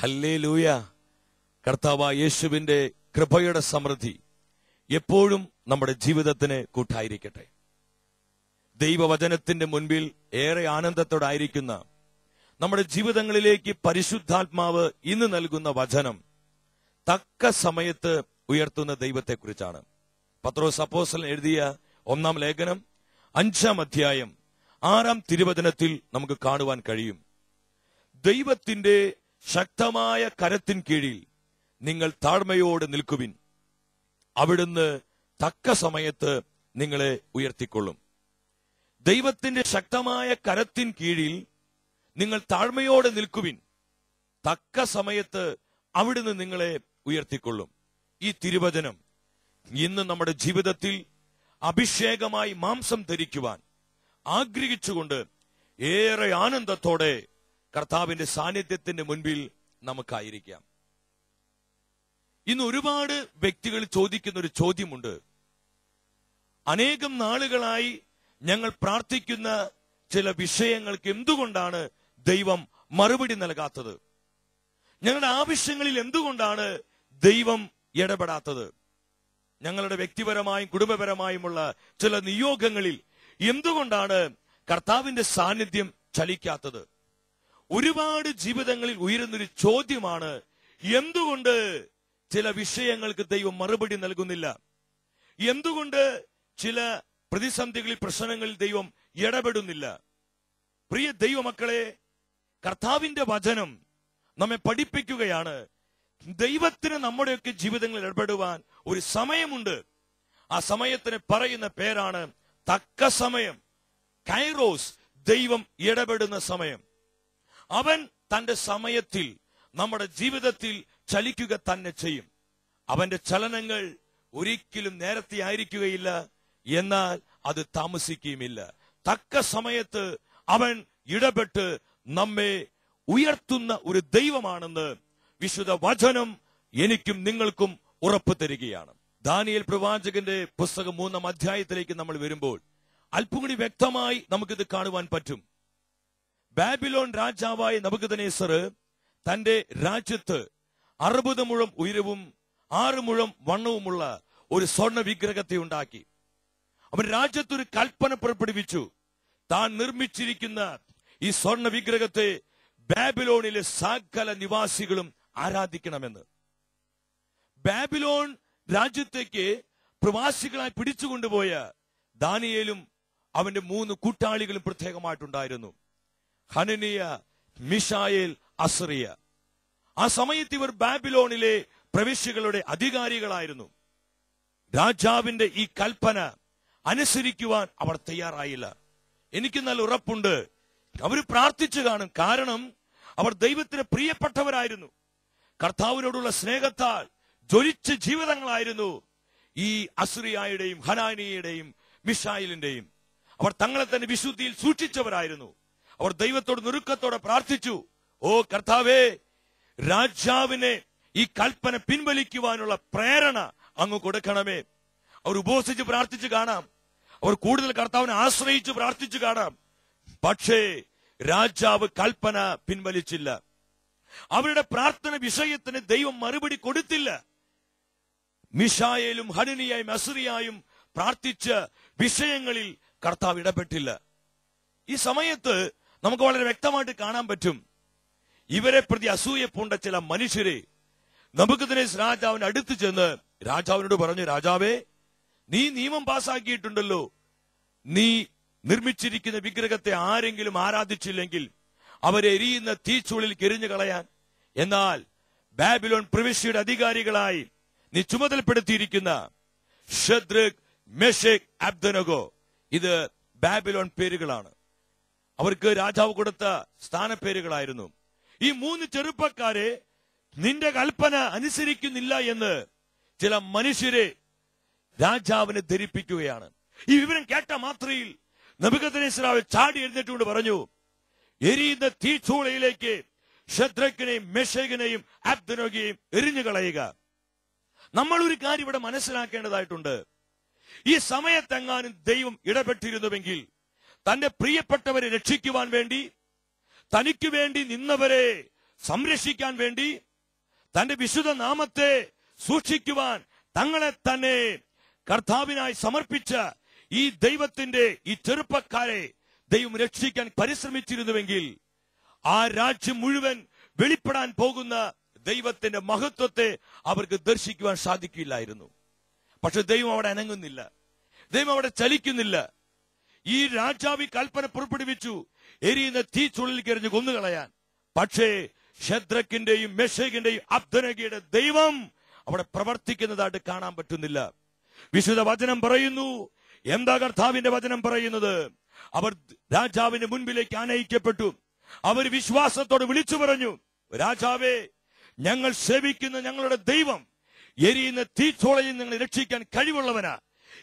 ഹല്ലേ ലൂയ കർത്താവ് യേശുവിന്റെ കൃപയുടെ സമൃദ്ധി എപ്പോഴും നമ്മുടെ ജീവിതത്തിന് കൂട്ടായിരിക്കട്ടെ. ദൈവവചനത്തിന്റെ മുൻപിൽ ഏറെ ആനന്ദത്തോടായിരിക്കുന്ന നമ്മുടെ ജീവിതങ്ങളിലേക്ക് പരിശുദ്ധാത്മാവ് ഇന്ന് നൽകുന്ന വചനം തക്ക സമയത്ത് ഉയർത്തുന്ന ദൈവത്തെക്കുറിച്ചാണ്. പത്രോ സപ്പോസൽ എഴുതിയ ഒന്നാം ലേഖനം അഞ്ചാം അധ്യായം ആറാം തിരുവചനത്തിൽ നമുക്ക് കാണുവാൻ കഴിയും. ദൈവത്തിന്റെ ശക്തമായ കരത്തിൻ കീഴിൽ നിങ്ങൾ താഴ്മയോട് നിൽക്കുവിൻ. അവിടുന്ന് തക്ക സമയത്ത് നിങ്ങളെ ഉയർത്തിക്കൊള്ളും. ദൈവത്തിന്റെ ശക്തമായ കരത്തിൻ കീഴിൽ നിങ്ങൾ താഴ്മയോടെ നിൽക്കുവിൻ. തക്ക സമയത്ത് അവിടുന്ന് നിങ്ങളെ ഉയർത്തിക്കൊള്ളും. ഈ തിരുവചനം ഇന്ന് നമ്മുടെ ജീവിതത്തിൽ അഭിഷേകമായി മാംസം ധരിക്കുവാൻ ആഗ്രഹിച്ചുകൊണ്ട് ഏറെ ആനന്ദത്തോടെ കർത്താവിന്റെ സാന്നിധ്യത്തിന്റെ മുൻപിൽ നമുക്കായിരിക്കാം. ഇന്ന് ഒരുപാട് വ്യക്തികൾ ചോദിക്കുന്ന ഒരു ചോദ്യമുണ്ട്. അനേകം നാളുകളായി ഞങ്ങൾ പ്രാർത്ഥിക്കുന്ന ചില വിഷയങ്ങൾക്ക് എന്തുകൊണ്ടാണ് ദൈവം മറുപടി നൽകാത്തത്? ഞങ്ങളുടെ ആവശ്യങ്ങളിൽ എന്തുകൊണ്ടാണ് ദൈവം ഇടപെടാത്തത്? ഞങ്ങളുടെ വ്യക്തിപരമായും കുടുംബപരമായുമുള്ള ചില നിയോഗങ്ങളിൽ എന്തുകൊണ്ടാണ് കർത്താവിന്റെ സാന്നിധ്യം ചലിക്കാത്തത്? ഒരുപാട് ജീവിതങ്ങളിൽ ഉയരുന്നൊരു ചോദ്യമാണ് എന്തുകൊണ്ട് ചില വിഷയങ്ങൾക്ക് ദൈവം മറുപടി നൽകുന്നില്ല? എന്തുകൊണ്ട് ചില പ്രതിസന്ധികളിൽ പ്രശ്നങ്ങളിൽ ദൈവം ഇടപെടുന്നില്ല? പ്രിയ ദൈവമക്കളെ കർത്താവിന്റെ വചനം നമ്മെ പഠിപ്പിക്കുകയാണ്. ദൈവത്തിന് നമ്മുടെയൊക്കെ ജീവിതങ്ങളിൽ ഇടപെടുവാൻ ഒരു സമയമുണ്ട്. ആ സമയത്തിന് പറയുന്ന പേരാണ് തക്ക സമയം. കൈറോസ് ദൈവം ഇടപെടുന്ന സമയം. അവൻ തന്റെ സമയത്തിൽ നമ്മുടെ ജീവിതത്തിൽ ചലിക്കുക തന്നെ ചെയ്യും. അവന്റെ ചലനങ്ങൾ ഒരിക്കലും നേരത്തെ ആയിരിക്കുകയില്ല. എന്നാൽ അത് താമസിക്കുകയുമില്ല. തക്ക സമയത്ത് അവൻ ഇടപെട്ട് നമ്മെ ഉയർത്തുന്ന ഒരു ദൈവമാണെന്ന് വിശുദ്ധ വചനം എനിക്കും നിങ്ങൾക്കും ഉറപ്പ് തരികയാണ്. ദാനിയൽ പ്രവാചകന്റെ പുസ്തകം മൂന്നാം അധ്യായത്തിലേക്ക് നമ്മൾ വരുമ്പോൾ അല്പം കൂടി വ്യക്തമായി നമുക്കിത് കാണുവാൻ പറ്റും. ബാബിലോൺ രാജാവായ നബുക്കദനേസർ തന്റെ രാജ്യത്ത് അറുപത് മുഴം ഉയരവും ആറ് മുഴം വണ്ണവുമുള്ള ഒരു സ്വർണ വിഗ്രഹത്തെ ഉണ്ടാക്കി. അവൻ രാജ്യത്തൊരു കൽപ്പന പുറപ്പെടുവിച്ചു. താൻ നിർമ്മിച്ചിരിക്കുന്ന ഈ സ്വർണ വിഗ്രഹത്തെ ബാബിലോണിലെ സകല നിവാസികളും ആരാധിക്കണമെന്ന്. ബാബിലോൺ രാജ്യത്തേക്ക് പ്രവാസികളായി പിടിച്ചുകൊണ്ടുപോയ ദാനിയേലും അവന്റെ മൂന്ന് കൂട്ടാളികളും പ്രത്യേകമായിട്ടുണ്ടായിരുന്നു. ഹനനിയ മിഷായേൽ അസറിയ. ആ സമയത്ത് ഇവർ ബാബിലോണിലെ പ്രവിശ്യകളുടെ അധികാരികളായിരുന്നു. രാജാവിന്റെ ഈ കൽപ്പന അനുസരിക്കുവാൻ അവർ തയ്യാറായില്ല. എനിക്ക് നല്ല ഉറപ്പുണ്ട്. അവർ പ്രാർത്ഥിച്ചു കാണും. കാരണം അവർ ദൈവത്തിന് പ്രിയപ്പെട്ടവരായിരുന്നു. കർത്താവിനോടുള്ള സ്നേഹത്താൽ ജ്വലിച്ച ജീവിതങ്ങളായിരുന്നു ഈ അസുറിയായുടെയും ഹനാനിയുടെയും മിഷായിലിന്റെയും അവർ തങ്ങളെ തന്നെ വിശുദ്ധിയിൽ സൂക്ഷിച്ചവരായിരുന്നു. അവർ ദൈവത്തോട് നുറുക്കത്തോടെ പ്രാർത്ഥിച്ചു. ഓ കർത്താവേ രാജാവിനെ ഈ കൽപ്പന പിൻവലിക്കുവാനുള്ള പ്രേരണ അങ്ങ് കൊടുക്കണമേ. അവർ ഉപവസിച്ച് പ്രാർത്ഥിച്ചു കാണാം. അവർ കൂടുതൽ കർത്താവിനെ ആശ്രയിച്ച് പ്രാർത്ഥിച്ചു കാണാം. പക്ഷേ രാജാവ് കൽപ്പന പിൻവലിച്ചില്ല. അവരുടെ പ്രാർത്ഥന വിഷയത്തിന് ദൈവം മറുപടി കൊടുത്തില്ല. മിഷായേലും ഹനനിയായും അസുറിയായും പ്രാർത്ഥിച്ച വിഷയങ്ങളിൽ കർത്താവ് ഇടപെട്ടില്ല. ഈ സമയത്ത് നമുക്ക് വളരെ വ്യക്തമായിട്ട് കാണാൻ പറ്റും. ഇവരെ പ്രതി അസൂയ പൂണ്ട ചില മനുഷ്യരെ. നമുക്ക് നബുക്കദ്നേസ് രാജാവിന് അടുത്ത് ചെന്ന് രാജാവിനോട് പറഞ്ഞു രാജാവേ നീ നിയമം പാസാക്കിയിട്ടുണ്ടല്ലോ. നീ നിർമ്മിച്ചിരിക്കുന്ന വിഗ്രഹത്തെ ആരെങ്കിലും ആരാധിച്ചില്ലെങ്കിൽ അവരെ എരിയുന്ന തീച്ചുള്ളിൽ എരിഞ്ഞു കളയാൻ. എന്നാൽ ബാബിലോൺ പ്രവിശ്യയുടെ അധികാരികളായി നീ ചുമതലപ്പെടുത്തിയിരിക്കുന്ന ഷദ്രക് മെഷക് അബ്ദനഗോ ഇത് ബാബിലോൺ പേരുകളാണ്. അവർക്ക് രാജാവ് കൊടുത്ത സ്ഥാനപ്പേരുകളായിരുന്നു. ഈ മൂന്ന് ചെറുപ്പക്കാരെ നിന്റെ കൽപ്പന അനുസരിക്കുന്നില്ല എന്ന് ചില മനുഷ്യരെ രാജാവിനെ ധരിപ്പിക്കുകയാണ്. ഈ വിവരം കേട്ട മാത്രയിൽ നബുക്കദ്നേസരാവ് ചാടി എഴുന്നേറ്റുകൊണ്ട് പറഞ്ഞു എരിയുന്ന തീച്ചൂളയിലേക്ക് ഷദ്രക്കിനെയും മെഷകിനെയും അബ്ദനോഗിയെയും എരിഞ്ഞു കളയുക. നമ്മൾ ഒരു കാര്യം ഇവിടെ മനസ്സിലാക്കേണ്ടതായിട്ടുണ്ട്. ഈ സമയത്തെങ്ങാനും ദൈവം ഇടപെട്ടിരുന്നുവെങ്കിൽ തന്റെ പ്രിയപ്പെട്ടവരെ രക്ഷിക്കുവാൻ വേണ്ടി തനിക്ക് വേണ്ടി നിന്നവരെ സംരക്ഷിക്കാൻ വേണ്ടി തന്റെ വിശുദ്ധ നാമത്തെ സൂക്ഷിക്കുവാൻ തങ്ങളെ തന്നെ കർത്താവിനായി സമർപ്പിച്ച ഈ ദൈവത്തിന്റെ ഈ ചെറുപ്പക്കാരെ ദൈവം രക്ഷിക്കാൻ പരിശ്രമിച്ചിരുന്നുവെങ്കിൽ ആ രാജ്യം മുഴുവൻ വെളിപ്പെടാൻ പോകുന്ന ദൈവത്തിന്റെ മഹത്വത്തെ അവർക്ക് ദർശിക്കുവാൻ സാധിക്കില്ലായിരുന്നു. പക്ഷെ ദൈവം അവിടെ അനങ്ങുന്നില്ല. ദൈവം അവിടെ ചലിക്കുന്നില്ല. ഈ രാജാവി കൽപ്പന പുറപ്പെടുവിച്ചു. എരിയുന്ന തീ ചുഴലിൽ എറിഞ്ഞ് കൊന്നുകളയാൻ. പക്ഷേ ഷദ്രക്കിന്റെയും മെഷേഖിന്റെയും അബ്ദനഗിയുടെ ദൈവം അവിടെ പ്രവർത്തിക്കുന്നതായിട്ട് കാണാൻ പറ്റുന്നില്ല. വിശുദ്ധ വചനം പറയുന്നു. എന്താ കർത്താവിന്റെ വചനം പറയുന്നത്? അവർ രാജാവിന്റെ മുൻപിലേക്ക് ആനയിക്കപ്പെട്ടു. അവർ വിശ്വാസത്തോട് വിളിച്ചു പറഞ്ഞു. രാജാവേ ഞങ്ങൾ സേവിക്കുന്ന ഞങ്ങളുടെ ദൈവം എരിയുന്ന തീച്ചോളയിൽ നിങ്ങളെ രക്ഷിക്കാൻ കഴിവുള്ളവനാ.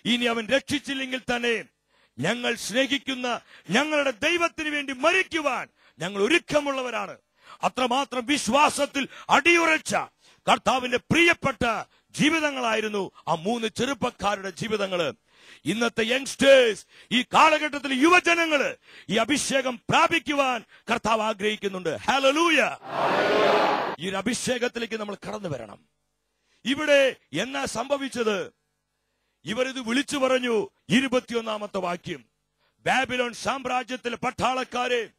ഇനി അവൻ രക്ഷിച്ചില്ലെങ്കിൽ തന്നെ ഞങ്ങൾ സ്നേഹിക്കുന്ന ഞങ്ങളുടെ ദൈവത്തിന് വേണ്ടി മരിക്കുവാൻ ഞങ്ങൾ ഒരുക്കമുള്ളവരാണ്. അത്രമാത്രം വിശ്വാസത്തിൽ അടിയുറച്ച കർത്താവിന്റെ പ്രിയപ്പെട്ട ജീവിതങ്ങളായിരുന്നു ആ മൂന്ന് ചെറുപ്പക്കാരുടെ ജീവിതങ്ങൾ. ഇന്നത്തെ യങ്സ്റ്റേഴ്സ് ഈ കാലഘട്ടത്തിൽ യുവജനങ്ങൾ ഈ അഭിഷേകം പ്രാപിക്കുവാൻ കർത്താവ് ആഗ്രഹിക്കുന്നുണ്ട്. ഹാലലൂയ ഈ ഒരു അഭിഷേകത്തിലേക്ക് നമ്മൾ കടന്നു വരണം. ഇവിടെ എന്നാ സംഭവിച്ചത്? ഇവരിത് വിളിച്ചു പറഞ്ഞു ഇരുപത്തിയൊന്നാമത്തെ വാക്യം. ബാബിലോൺ സാമ്രാജ്യത്തിലെ പട്ടാളക്കാരെ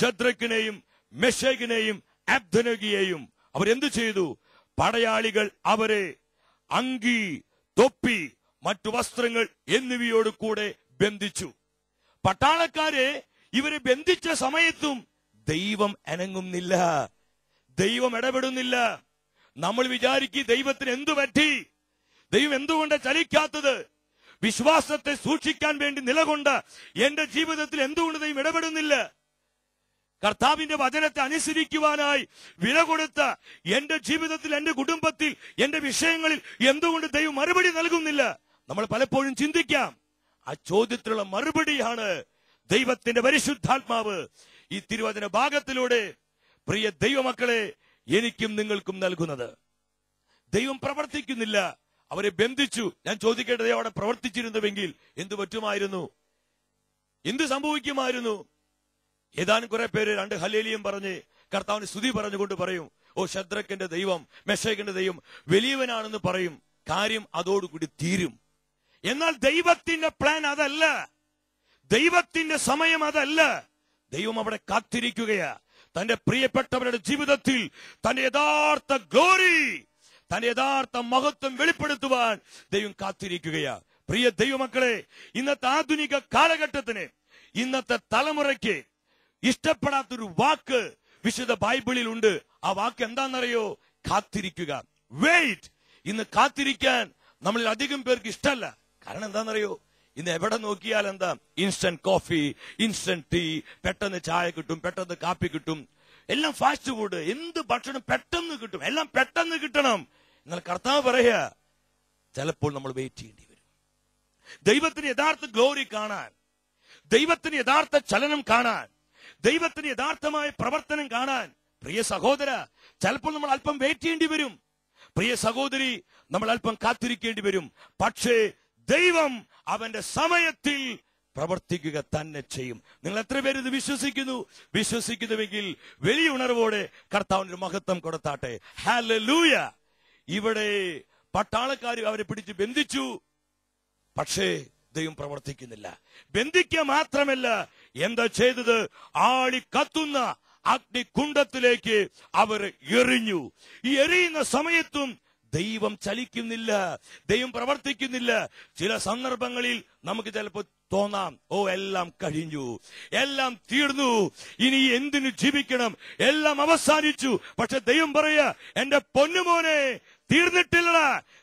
ഷദ്രക്കിനെയും മെഷേഖിനെയും അബ്ദനഗിയെയും അവരെന്ത് ചെയ്തു? പടയാളികൾ അവരെ അങ്കി തൊപ്പി മറ്റു വസ്ത്രങ്ങൾ എന്നിവയോട് കൂടെ ബന്ധിച്ചു. പട്ടാളക്കാരെ ഇവരെ ബന്ധിച്ച സമയത്തും ദൈവം അനങ്ങുന്നില്ല. ദൈവം ഇടപെടുന്നില്ല. നമ്മൾ വിചാരിക്കും ദൈവത്തിന് എന്തു പറ്റി? ദൈവം എന്തുകൊണ്ട് ചലിക്കാത്തത്? വിശ്വാസത്തെ സൂക്ഷിക്കാൻ വേണ്ടി നിലകൊണ്ട് എന്റെ ജീവിതത്തിൽ എന്തുകൊണ്ട് ദൈവം ഇടപെടുന്നില്ല? കർത്താവിന്റെ വചനത്തെ അനുസരിക്കുവാനായി വില കൊടുത്ത എന്റെ ജീവിതത്തിൽ എന്റെ കുടുംബത്തിൽ എന്റെ വിഷയങ്ങളിൽ എന്തുകൊണ്ട് ദൈവം മറുപടി നൽകുന്നില്ല? നമ്മൾ പലപ്പോഴും ചിന്തിക്കാം ആ ചോദ്യത്തിലുള്ള മറുപടിയാണ് ദൈവത്തിന്റെ പരിശുദ്ധാത്മാവ്. ഈ തിരുവചന ഭാഗത്തിലൂടെ പ്രിയ ദൈവമക്കളെ എനിക്കും നിങ്ങൾക്കും നൽകുന്നത്. ദൈവം പ്രവർത്തിക്കുന്നില്ല അവരെ ബന്ധിച്ചു. ഞാൻ ചോദിക്കേണ്ടത് അവിടെ പ്രവർത്തിച്ചിരുന്നുവെങ്കിൽ എന്തു പറ്റുമായിരുന്നു? എന്ത് സംഭവിക്കുമായിരുന്നു? ഏതാനും കുറെ പേര് രണ്ട് ഹലേലിയും പറഞ്ഞ് കർത്താവിന് സ്തുതി പറഞ്ഞുകൊണ്ട് പറയും ഓ ശത്രക്കന്റെ ദൈവം മെഷേഖന്റെ ദൈവം വലിയവനാണെന്ന് പറയും. കാര്യം അതോടുകൂടി തീരും. എന്നാൽ ദൈവത്തിന്റെ പ്ലാൻ അതല്ല. ദൈവത്തിന്റെ സമയം അതല്ല. ദൈവം അവിടെ കാത്തിരിക്കുകയാ. തന്റെ പ്രിയപ്പെട്ടവരുടെ ജീവിതത്തിൽ തന്റെ യഥാർത്ഥ ഗ്ലോറി തന്റെ യഥാർത്ഥ മഹത്വം വെളിപ്പെടുത്തുവാൻ ദൈവം കാത്തിരിക്കുകയാണ് പ്രിയ ദൈവമക്കളെ ഇന്നത്തെ ആധുനിക കാലഘട്ടത്തിന് ഇന്നത്തെ തലമുറയ്ക്ക് ഇഷ്ടപ്പെടാത്തൊരു വാക്ക് വിശുദ്ധ ബൈബിളിൽ ഉണ്ട് ആ വാക്ക് എന്താണെന്നറിയോ? കാത്തിരിക്കുക. വെയിറ്റ് ഇന്ന് കാത്തിരിക്കാൻ നമ്മളിൽ അധികം പേർക്ക് ഇഷ്ടമല്ല. കാരണം എന്താണെന്നറിയോ? ഇന്ന് എവിടെ നോക്കിയാൽ എന്താ? ഇൻസ്റ്റന്റ് കോഫി ഇൻസ്റ്റന്റ് ടീ പെട്ടെന്ന് ചായ കിട്ടും പെട്ടെന്ന് കാപ്പി കിട്ടും. എല്ലാം ഫാസ്റ്റ് ഫുഡ് എന്ത് ഭക്ഷണം പെട്ടെന്ന് കിട്ടും? എല്ലാം പെട്ടെന്ന് കിട്ടണം. എന്നാൽ കർത്താവ് പറയുക ചിലപ്പോൾ നമ്മൾ വെയിറ്റ് ചെയ്യേണ്ടി വരും. ദൈവത്തിന് യഥാർത്ഥ ഗ്ലോറി കാണാൻ ദൈവത്തിന് യഥാർത്ഥ ചലനം കാണാൻ ദൈവത്തിന് യഥാർത്ഥമായ പ്രവർത്തനം കാണാൻ. പ്രിയ സഹോദര ചിലപ്പോൾ നമ്മൾ അല്പം വെയിറ്റ് ചെയ്യേണ്ടി വരും. പ്രിയ സഹോദരി നമ്മൾ അല്പം കാത്തിരിക്കേണ്ടി വരും. പക്ഷേ ദൈവം അവന്റെ സമയത്തിൽ പ്രവർത്തിക്കുക തന്നെ ചെയ്യും. നിങ്ങൾ എത്ര പേര് ഇത് വിശ്വസിക്കുന്നു? വിശ്വസിക്കുന്നുവെങ്കിൽ വലിയ ഉണർവോടെ കർത്താവിന് ഒരു മഹത്വം കൊടുത്താട്ടെ. ഹാലൂയ ഇവിടെ പട്ടാളക്കാർ അവരെ പിടിച്ച് ബന്ധിച്ചു. പക്ഷേ ദൈവം പ്രവർത്തിക്കുന്നില്ല. ബന്ധിക്കുക മാത്രമല്ല എന്താ ചെയ്തത്? ആളി കത്തുന്ന അഗ്നികുണ്ടത്തിലേക്ക് അവർ എറിഞ്ഞു. ഈ എറിയുന്ന സമയത്തും ദൈവം ചലിക്കുന്നില്ല. ദൈവം പ്രവർത്തിക്കുന്നില്ല. ചില സന്ദർഭങ്ങളിൽ നമുക്ക് ചിലപ്പോൾ തോന്നാം ഓ എല്ലാം കഴിഞ്ഞു. എല്ലാം തീർന്നു. ഇനി എന്തിനു ജീവിക്കണം? എല്ലാം അവസാനിച്ചു. പക്ഷെ ദൈവം പറയാ എന്റെ പൊന്നുമോനെ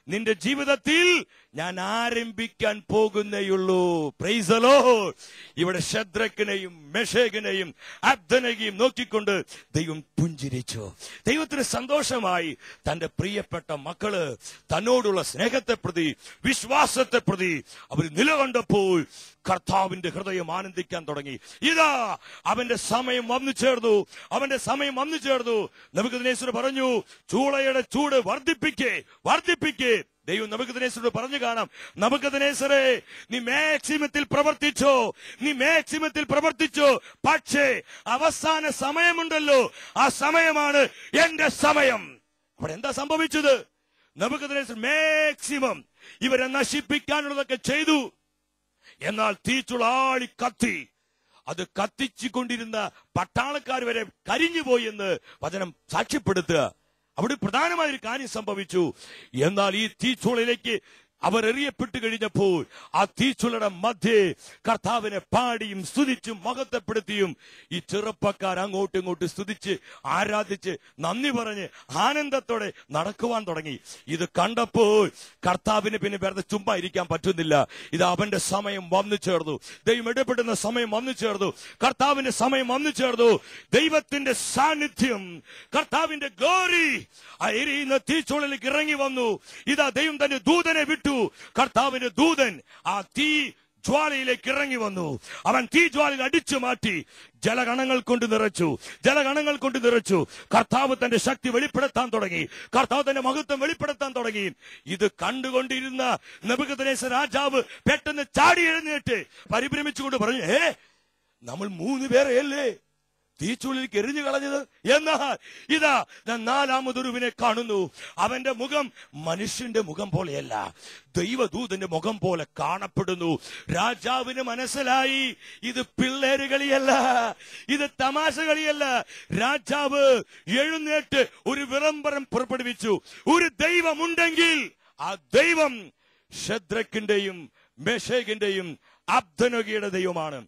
നിന്റെ ജീവിതത്തിൽ ഞാൻ ആരംഭിക്കാൻ പോകുന്നേയുള്ളൂ. പ്രൈസലോ ഇവിടെ ശദ്രക്കിനെയും മെഷേഖിനെയും അബ്ദനകയും നോക്കിക്കൊണ്ട് ദൈവം പുഞ്ചിരിച്ചു. ദൈവത്തിന് സന്തോഷമായി തന്റെ പ്രിയപ്പെട്ട മക്കൾ തന്നോടുള്ള സ്നേഹത്തെ പ്രതി വിശ്വാസത്തെ പ്രതി അവർ നിലകൊണ്ടപ്പോൾ കർത്താവിന്റെ ഹൃദയം ആനന്ദിക്കാൻ തുടങ്ങി. ഇതാ അവന്റെ സമയം വന്നു ചേർന്നു. അവന്റെ സമയം വന്നു ചേർന്നു. നമുക്ക് പറഞ്ഞു ചൂളയുടെ ചൂട് വർദ്ധിപ്പിക്കേ വർദ്ധിപ്പിക്കേ. ദൈവം നമുക്കതിനേസരോട് പറഞ്ഞു കാണാം. നമുക്കതിനേസറെ നീ മാക്സിമത്തിൽ പ്രവർത്തിച്ചോ നീ മാക്സിമത്തിൽ പ്രവർത്തിച്ചോ. പക്ഷേ അവസാന സമയമുണ്ടല്ലോ. ആ സമയമാണ് എന്റെ സമയം. അവിടെ എന്താ സംഭവിച്ചത്? നമുക്കതിനേസർ മാക്സിമം ഇവരെ നശിപ്പിക്കാനുള്ളതൊക്കെ ചെയ്തു. എന്നാൽ തീച്ചുളാളി കത്തി. അത് കത്തിച്ചുകൊണ്ടിരുന്ന പട്ടാളക്കാർ വരെ കരിഞ്ഞുപോയി എന്ന് വചനം സാക്ഷ്യപ്പെടുത്തുക. അവിടെ പ്രധാനമായ ഒരു കാര്യം സംഭവിച്ചു. എന്നാൽ ഈ തീച്ചുളയിലേക്ക് അവർ എറിയപ്പെട്ടു കഴിഞ്ഞപ്പോൾ ആ തീച്ചുളയുടെ മധ്യേ കർത്താവിനെ പാടിയും സ്തുതിച്ചും മഹത്വപ്പെടുത്തിയും ഈ ചെറുപ്പക്കാർ അങ്ങോട്ടും ഇങ്ങോട്ടും സ്തുതിച്ച് ആരാധിച്ച് നന്ദി പറഞ്ഞ് ആനന്ദത്തോടെ നടക്കുവാൻ തുടങ്ങി. ഇത് കണ്ടപ്പോൾ കർത്താവിന് പിന്നെ വെറുതെ ചുമ്മാ ഇരിക്കാൻ പറ്റുന്നില്ല. ഇത് അവന്റെ സമയം വന്നു ചേർന്നു. ദൈവം ഇടപെടുന്ന സമയം വന്നു ചേർന്നു. കർത്താവിന്റെ സമയം വന്നു ചേർന്നു. ദൈവത്തിന്റെ സാന്നിധ്യം കർത്താവിന്റെ ഗോരി ആ എരിയുന്ന തീച്ചുള്ളിലേക്ക് ഇറങ്ങി വന്നു. ഇതാ ദൈവം തന്റെ ദൂതനെ വിട്ടു. കർത്താവിന്റെ ദൂതൻ ആ തീ ജ്വാലയിലേക്ക് ഇറങ്ങി വന്നു. അവൻ തീ ജ്വാലയിൽ അടിച്ചു മാറ്റി ജലഗണങ്ങൾ കൊണ്ട് നിറച്ചു. ജലഗണങ്ങൾ കൊണ്ട് നിറച്ചു. കർത്താവ് തന്റെ ശക്തി വെളിപ്പെടുത്താൻ തുടങ്ങി. കർത്താവ് തന്റെ മഹത്വം വെളിപ്പെടുത്താൻ തുടങ്ങി. ഇത് കണ്ടുകൊണ്ടിരുന്ന നബുക്കദ്നേസർ രാജാവ് പെട്ടെന്ന് ചാടി എഴുന്നേറ്റ് പരിഭ്രമിച്ചുകൊണ്ട് പറഞ്ഞു ഏ നമ്മൾ മൂന്ന് പേരെയല്ലേ തീച്ചുള്ളിലേക്ക് എറിഞ്ഞു കളഞ്ഞത് എന്നാൽ ഇതാ ഞാൻ നാലാമതൊരുവിനെ കാണുന്നു. അവന്റെ മുഖം മനുഷ്യന്റെ മുഖം പോലെയല്ല. ദൈവദൂതന്റെ മുഖം പോലെ കാണപ്പെടുന്നു. രാജാവിന് മനസ്സിലായി. ഇത് പിള്ളേര് കളിയല്ല. ഇത് തമാശ കളിയല്ല. രാജാവ് എഴുന്നേറ്റ് ഒരു വിളംബരം പുറപ്പെടുവിച്ചു. ഒരു ദൈവമുണ്ടെങ്കിൽ ആ ദൈവം ഷദ്രക്കിന്റെയും മെഷേഖിന്റെയും അബ്ദനോഗിയുടെ ദൈവമാണ്.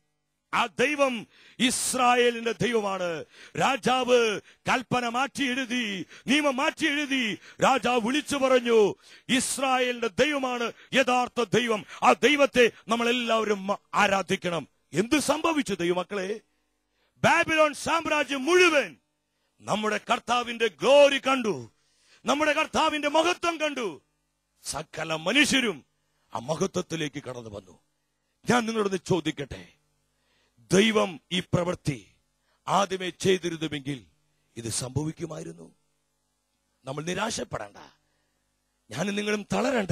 ആ ദൈവം ഇസ്രായേലിന്റെ ദൈവമാണ്. രാജാവ് കൽപ്പന മാറ്റി എഴുതി നിയമം മാറ്റി എഴുതി രാജാവ് വിളിച്ചു പറഞ്ഞു ഇസ്രായേലിന്റെ ദൈവമാണ് യഥാർത്ഥ ദൈവം. ആ ദൈവത്തെ നമ്മൾ എല്ലാവരും ആരാധിക്കണം. എന്ത് സംഭവിച്ചു ദൈവമക്കളെ? ബാബിലോൺ സാമ്രാജ്യം മുഴുവൻ നമ്മുടെ കർത്താവിന്റെ ഗ്ലോറി കണ്ടു. നമ്മുടെ കർത്താവിന്റെ മഹത്വം കണ്ടു. സകല മനുഷ്യരും ആ മഹത്വത്തിലേക്ക് കടന്നു വന്നു. ഞാൻ നിങ്ങളോട് ചോദിക്കട്ടെ? ദൈവം ഈ പ്രവൃത്തി ആദ്യമേ ചെയ്തിരുന്നുവെങ്കിൽ ഇത് സംഭവിക്കുമായിരുന്നു. നമ്മൾ നിരാശപ്പെടേണ്ട. ഞാനും നിങ്ങളും തളരണ്ട.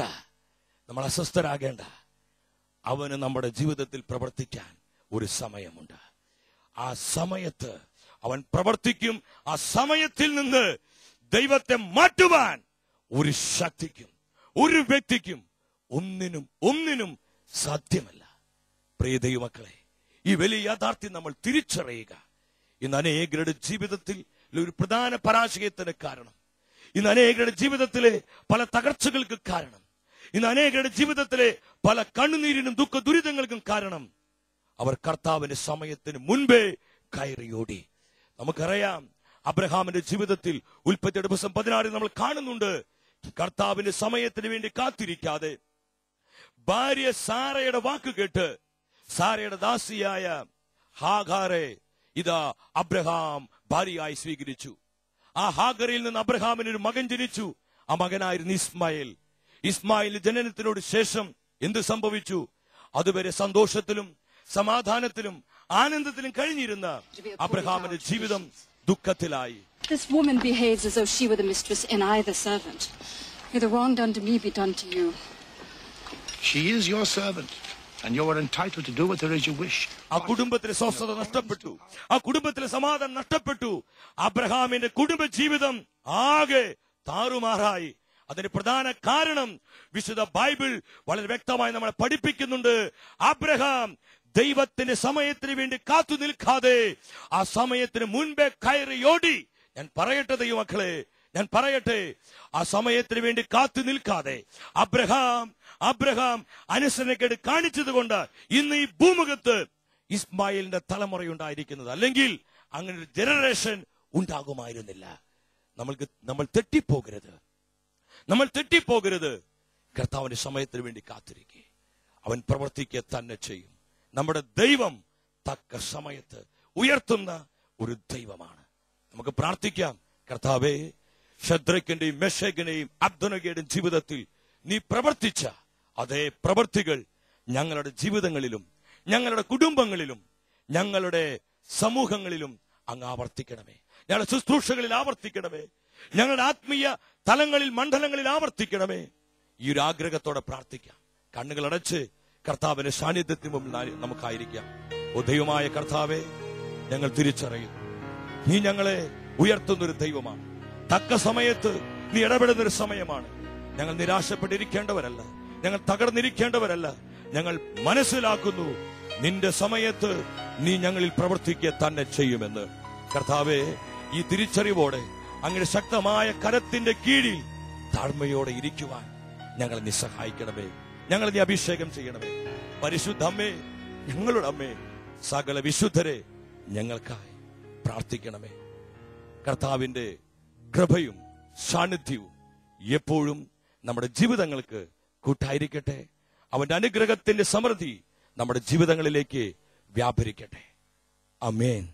നമ്മൾ അസ്വസ്ഥരാകേണ്ട. അവന് നമ്മുടെ ജീവിതത്തിൽ പ്രവർത്തിക്കാൻ ഒരു സമയമുണ്ട്. ആ സമയത്ത് അവൻ പ്രവർത്തിക്കും. ആ സമയത്തിൽ നിന്ന് ദൈവത്തെ മാറ്റുവാൻ ഒരു ശക്തിക്കും ഒരു വ്യക്തിക്കും ഒന്നിനും ഒന്നിനും സാധ്യമല്ല. പ്രിയ ദൈവമക്കളെ ഈ വലിയ യാഥാർത്ഥ്യം നമ്മൾ തിരിച്ചറിയുക. ഇന്ന് അനേകരുടെ ജീവിതത്തിൽ ഒരു പ്രധാന പരാജയത്തിന് കാരണം. ഇന്ന് അനേകരുടെ ജീവിതത്തിലെ പല തകർച്ചകൾക്ക് കാരണം. ഇന്ന് അനേകരുടെ ജീവിതത്തിലെ പല കണ്ണുനീരിനും ദുഃഖ ദുരിതങ്ങൾക്കും കാരണം. അവർ കർത്താവിന്റെ സമയത്തിന് മുൻപേ കയറിയോടി. നമുക്കറിയാം അബ്രഹാമിന്റെ ജീവിതത്തിൽ ഉൽപ്പത്തിയുടെ ദിവസം പതിനാറിൽ നമ്മൾ കാണുന്നുണ്ട് കർത്താവിന്റെ സമയത്തിന് വേണ്ടി കാത്തിരിക്കാതെ ഭാര്യ സാറയുടെ വാക്ക് കേട്ട് സാറയുടെ ദാസിയായ ഹാഗാറെ ഇതാ അബ്രഹാം ഭാര്യയായി സ്വീകരിച്ചു. ആ ഹാഗറിൽ നിന്ന് അബ്രഹാമിന് ഒരു മകൻ ജനിച്ചു. ആ മകനായിരുന്നു ഇസ്മായിൽ. ഇസ്മായിൽ ജനനത്തിനോട് ശേഷം എന്ത് സംഭവിച്ചു? അതുവരെ സന്തോഷത്തിലും സമാധാനത്തിലും ആനന്ദത്തിലും കഴിഞ്ഞിരുന്ന അബ്രഹാമിന്റെ ജീവിതം ദുഃഖത്തിലായി. This woman behaves as though she were the mistress and I the servant. May the wrong done to me be done to you. She is your servant, and you are entitled to do with you wish. ആ കുടുംബത്തിലെ സ്വസ്ഥത നഷ്ടപ്പെട്ടു. ആ കുടുംബത്തിലെ സമാധാനം നഷ്ടപ്പെട്ടു. അബ്രഹാമിന്റെ കുടുംബ ജീവിതം ആകെ താറുമാറായി. അതിന് പ്രധാന കാരണം വിശുദ്ധ ബൈബിൾ വളരെ വ്യക്തമായി നമ്മളെ പഠിപ്പിക്കുന്നുണ്ട്. അബ്രഹാം ദൈവത്തിന്റെ സമയത്തിന് വേണ്ടി കാത്തു നിൽക്കാതെ ആ സമയത്തിന് മുൻപേ കയറിയോടി ഞാൻ പറയട്ടെ ദൈവമക്കളെ ഞാൻ പറയട്ടെ. ആ സമയത്തിന് വേണ്ടി കാത്തു നിൽക്കാതെ അബ്രഹാം അബ്രഹാം അനുസരണക്കേട് കാണിച്ചത് കൊണ്ട് ഇന്ന് ഈ ഭൂമുഖത്ത് ഇസ്മായിലിന്റെ തലമുറയുണ്ടായിരിക്കുന്നത്. അല്ലെങ്കിൽ അങ്ങനെ ഒരു ജനറേഷൻ ഉണ്ടാകുമായിരുന്നില്ല. നമ്മൾക്ക് നമ്മൾ തെറ്റിപ്പോകരുത്. നമ്മൾ തെറ്റിപ്പോകരുത്. കർത്താവിന്റെ സമയത്തിന് വേണ്ടി കാത്തിരിക്കെ. അവൻ പ്രവർത്തിക്കുക തന്നെ ചെയ്യും. നമ്മുടെ ദൈവം തക്ക സമയത്ത് ഉയർത്തുന്ന ഒരു ദൈവമാണ്. നമുക്ക് പ്രാർത്ഥിക്കാം. കർത്താവേ ഷദ്രക്കിന്റെയും മെഷകിന്റെയും അബ്ദുനഗയുടെയും ജീവിതത്തിൽ നീ പ്രവർത്തിച്ച അതേ പ്രവർത്തികൾ ഞങ്ങളുടെ ജീവിതങ്ങളിലും ഞങ്ങളുടെ കുടുംബങ്ങളിലും ഞങ്ങളുടെ സമൂഹങ്ങളിലും അങ്ങ് ആവർത്തിക്കണമേ. ഞങ്ങളുടെ ശുശ്രൂഷകളിൽ ആവർത്തിക്കണമേ. ഞങ്ങളുടെ ആത്മീയ തലങ്ങളിൽ മണ്ഡലങ്ങളിൽ ആവർത്തിക്കണമേ. ഈ ഒരു ആഗ്രഹത്തോടെ പ്രാർത്ഥിക്കാം. കണ്ണുകൾ അടച്ച് കർത്താവിന്റെ സാന്നിധ്യത്തിന് മുമ്പിൽ നമുക്കായിരിക്കാം. ഉദയമായ കർത്താവെ ഞങ്ങൾ തിരിച്ചറിയുന്നു. നീ ഞങ്ങളെ ഉയർത്തുന്നൊരു ദൈവമാണ്. തക്ക സമയത്ത് നീ ഇടപെടുന്ന ഒരു സമയമാണ്. ഞങ്ങൾ നിരാശപ്പെട്ടിരിക്കേണ്ടവരല്ല. ഞങ്ങൾ തകർന്നിരിക്കേണ്ടവരല്ല. ഞങ്ങൾ മനസ്സിലാക്കുന്നു നിന്റെ സമയത്ത് നീ ഞങ്ങളിൽ പ്രവർത്തിക്കുക തന്നെ ചെയ്യുമെന്ന്. കർത്താവെ ഈ തിരിച്ചറിവോടെ അങ്ങനെ ശക്തമായ കരത്തിന്റെ കീഴിൽ താഴ്മയോടെ ഇരിക്കുവാൻ ഞങ്ങളെ നീ സഹായിക്കണമേ. ഞങ്ങളെ നീ അഭിഷേകം ചെയ്യണമേ. പരിശുദ്ധ അമ്മേ ഞങ്ങളുടെ അമ്മേ സകല വിശുദ്ധരെ ഞങ്ങൾക്കായി പ്രാർത്ഥിക്കണമേ. കർത്താവിന്റെ കൃപയും സാന്നിധ്യവും എപ്പോഴും നമ്മുടെ ജീവിതങ്ങൾക്ക് കൂട്ടായിരിക്കട്ടെ. അവന്റെ അനുഗ്രഹത്തിന്റെ സമൃദ്ധി നമ്മുടെ ജീവിതങ്ങളിലേക്ക് വ്യാപരിക്കട്ടെ. അമേൻ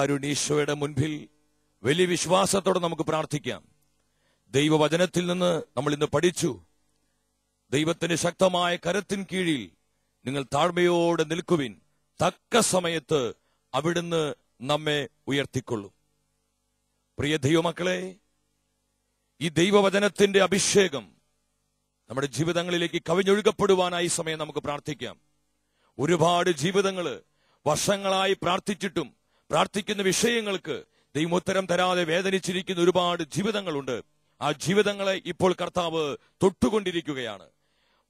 ദിവ്യകാരുണീശോയുടെ മുൻപിൽ വലിയ വിശ്വാസത്തോടെ നമുക്ക് പ്രാർത്ഥിക്കാം. ദൈവവചനത്തിൽ നിന്ന് നമ്മൾ ഇന്ന് പഠിച്ചു. ദൈവത്തിന്റെ ശക്തമായ കരത്തിൻ കീഴിൽ നിങ്ങൾ താഴ്മയോടെ നിൽക്കുവിൻ. തക്ക സമയത്ത് അവിടുന്ന് നമ്മെ ഉയർത്തിക്കൊള്ളും. പ്രിയ ദൈവമക്കളെ ഈ ദൈവവചനത്തിന്റെ അഭിഷേകം നമ്മുടെ ജീവിതങ്ങളിലേക്ക് കവിഞ്ഞൊഴുകപ്പെടുവാനായി സമയം നമുക്ക് പ്രാർത്ഥിക്കാം. ഒരുപാട് ജീവിതങ്ങൾ വർഷങ്ങളായി പ്രാർത്ഥിച്ചിട്ടും പ്രാർത്ഥിക്കുന്ന വിഷയങ്ങൾക്ക് ദൈവം ഉത്തരം തരാതെ വേദനിച്ചിരിക്കുന്ന ഒരുപാട് ജീവിതങ്ങളുണ്ട്. ആ ജീവിതങ്ങളെ ഇപ്പോൾ കർത്താവ് തൊട്ടുകൊണ്ടിരിക്കുകയാണ്.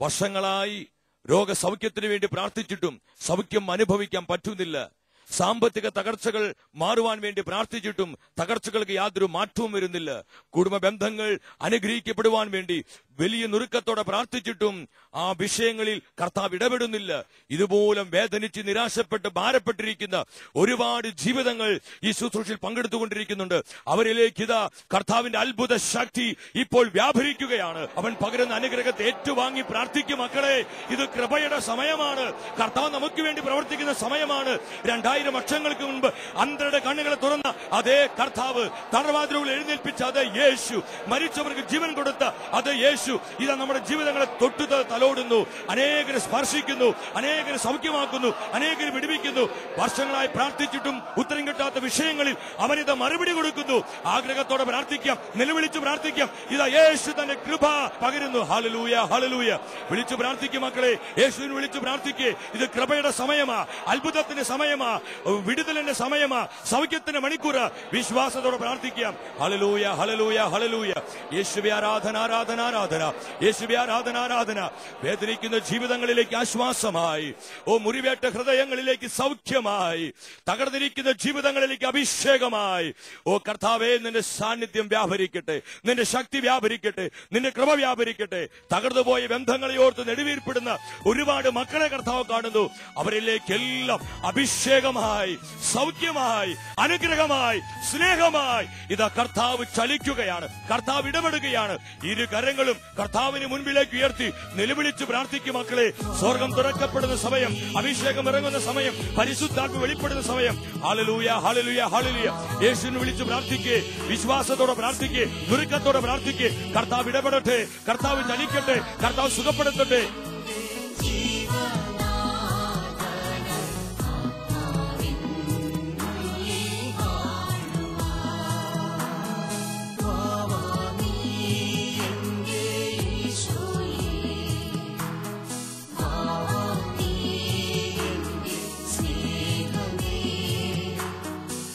വർഷങ്ങളായി രോഗസൗഖ്യത്തിന് വേണ്ടി പ്രാർത്ഥിച്ചിട്ടും സൗഖ്യം അനുഭവിക്കാൻ പറ്റുന്നില്ല. സാമ്പത്തിക തകർച്ചകൾ മാറുവാൻ വേണ്ടി പ്രാർത്ഥിച്ചിട്ടും തകർച്ചകൾക്ക് യാതൊരു മാറ്റവും വരുന്നില്ല. കുടുംബ ബന്ധങ്ങൾ അനുഗ്രഹിക്കപ്പെടുവാൻ വേണ്ടി വലിയ നുറുക്കത്തോടെ പ്രാർത്ഥിച്ചിട്ടും ആ വിഷയങ്ങളിൽ കർത്താവ് ഇടപെടുന്നില്ല. ഇതുപോലും വേദനിച്ച് നിരാശപ്പെട്ട് ഭാരപ്പെട്ടിരിക്കുന്ന ഒരുപാട് ജീവിതങ്ങൾ ഈ ശുശ്രൂഷയിൽ പങ്കെടുത്തുകൊണ്ടിരിക്കുന്നുണ്ട്. അവരിലേക്ക് ഇതാ കർത്താവിന്റെ അത്ഭുത ശക്തി ഇപ്പോൾ വ്യാപരിക്കുകയാണ്. അവൻ പകരുന്ന അനുഗ്രഹത്തെ ഏറ്റുവാങ്ങി പ്രാർത്ഥിക്കും മക്കളെ. ഇത് കൃപയുടെ സമയമാണ്. കർത്താവ് നമുക്ക് വേണ്ടി പ്രവർത്തിക്കുന്ന സമയമാണ്. രണ്ടായിരം വർഷങ്ങൾക്ക് മുൻപ് അന്ധരുടെ കണ്ണുകളെ തുറന്ന അതേ കർത്താവ് തറവാതിരുകൾ എഴുന്നേൽപ്പിച്ച അതേ യേശു മരിച്ചവർക്ക് ജീവൻ കൊടുത്ത അതേ യേശു ഇതാ നമ്മുടെ ജീവിതങ്ങളെ തൊട്ടു തലോടുന്നു. അനേകരെ സ്പർശിക്കുന്നു. അനേകരെ സൗഖ്യമാക്കുന്നു. അനേകരെ വിടുവിക്കുന്നു. വർഷങ്ങളായി പ്രാർത്ഥിച്ചിട്ടും ഉത്തരം കിട്ടാത്ത വിഷയങ്ങളിൽ അവനിത് മറുപടി കൊടുക്കുന്നു. ആഗ്രഹത്തോടെ പ്രാർത്ഥിക്കാം. നിലവിളിച്ച് പ്രാർത്ഥിക്കാം. ഇതാ യേശു തന്റെ കൃപ പകരുന്നു. ഹാലലൂയ ഹാലലൂയ വിളിച്ചു പ്രാർത്ഥിക്കും മക്കളെ. യേശുവിന് വിളിച്ചു പ്രാർത്ഥിക്കേ. ഇത് കൃപയുടെ സമയമാ. അത്ഭുതത്തിന്റെ സമയമാ. വിടുതലിന്റെ സമയമാ. സൗഖ്യത്തിന്റെ മണിക്കൂർ. വിശ്വാസത്തോടെ പ്രാർത്ഥിക്കാം. ഹലലൂയ ഹലലൂയ ഹലലൂയ യേശുവെ ആരാധന ആരാധന ആരാധന. യേശുവെ ആരാധന ആരാധന. വേദനിക്കുന്ന ജീവിതങ്ങളിലേക്ക് ആശ്വാസമായി. ഓ മുറിവേറ്റ ഹൃദയങ്ങളിലേക്ക് സൗഖ്യമായി. തകർന്നിരിക്കുന്ന ജീവിതങ്ങളിലേക്ക് അഭിഷേകമായി. ഓ കർത്താവേ നിന്റെ സാന്നിധ്യം വ്യാപരിക്കട്ടെ. നിന്റെ ശക്തി വ്യാപരിക്കട്ടെ. നിന്റെ ക്രമ വ്യാപരിക്കട്ടെ. തകർന്നുപോയ ബന്ധങ്ങളെ ഓർത്ത് നെടുവീർപ്പെടുന്ന ഒരുപാട് മക്കളെ കർത്താവ് കാണുന്നു. അവരിലേക്ക് എല്ലാം അഭിഷേകമായി സൗഖ്യമായി അനുഗ്രഹമായി സ്നേഹമായി ഇതാ കർത്താവ് ചലിക്കുകയാണ്. കർത്താവ് ഇടപെടുകയാണ്. ഇരു കരങ്ങളും കർത്താവിന് മുൻപിലേക്ക് ഉയർത്തി നിലവിളിച്ച് പ്രാർത്ഥിക്കും മക്കളെ. സ്വർഗം തുറക്കപ്പെടുന്ന സമയം അഭിഷേകം ഇറങ്ങുന്ന സമയം പരിശുദ്ധാത്മ വെളിപ്പെടുന്ന സമയം. ഹാലലൂയ ഹാലലൂയ ഹാലലൂയ യേശുവിനെ വിളിച്ച് പ്രാർത്ഥിക്കേ വിശ്വാസത്തോടെ പ്രാർത്ഥിക്കേ ദുരുക്കത്തോടെ പ്രാർത്ഥിക്കേ. കർത്താവ് ഇടപെടട്ടെ കർത്താവ് ചലിക്കട്ടെ കർത്താവ് സുഖപ്പെടുത്തട്ടെ.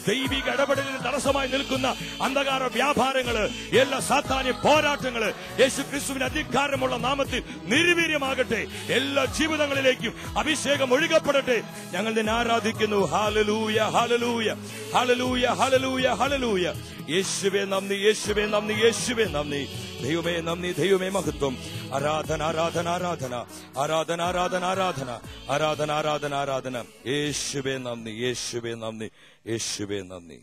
ദൈവിക ഇടപെടലിന് തടസ്സമായി നിൽക്കുന്ന അന്ധകാര വ്യാപാരങ്ങൾ എല്ലാ സാത്താന്യ പോരാട്ടങ്ങൾ യേശു ക്രിസ്തുവിന് അധികാരമുള്ള നാമത്തിൽ നിർവീര്യമാകട്ടെ എല്ലാ ജീവിതങ്ങളിലേക്കും അഭിഷേകം ഒഴുകപ്പെടട്ടെ. ഞങ്ങൾ നിന്നെ ആരാധിക്കുന്നു. Hallelujah hallelujah hallelujah hallelujah hallelujah യേശുവേ നന്ദി യേശുവേ നന്ദി യേശുവേ നന്ദി. ദൈവമേ നന്ദി ദൈവമേ മഹത്വം. ആരാധന ആരാധന ആരാധന. ആരാധന ആരാധന ആരാധന. ആരാധന ആരാധന ആരാധന. യേശുവേ നന്ദി യേശുവേ നന്ദി. യേശുവേ നന്ദി.